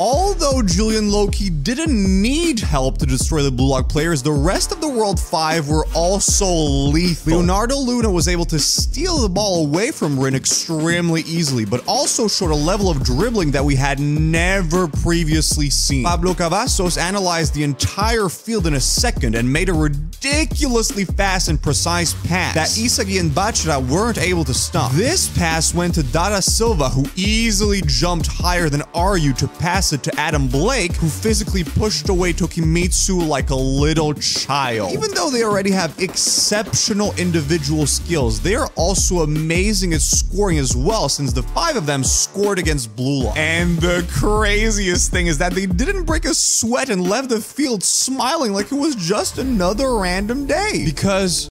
Although Julian Loki didn't need help to destroy the Blue Lock players, the rest of the World 5 were also lethal. Leonardo Luna was able to steal the ball away from Rin extremely easily, but also showed a level of dribbling that we had never previously seen. Pablo Cavazos analyzed the entire field in a second and made a ridiculously fast and precise pass that Isagi and Bachira weren't able to stop. This pass went to Dada Silva, who easily jumped higher than Aryu to pass it to Adam Blake, who physically pushed away Tokimitsu like a little child. Even though they already have exceptional individual skills, they are also amazing at scoring as well, since the five of them scored against Blue Lock. And the craziest thing is that they didn't break a sweat and left the field smiling like it was just another random day. Because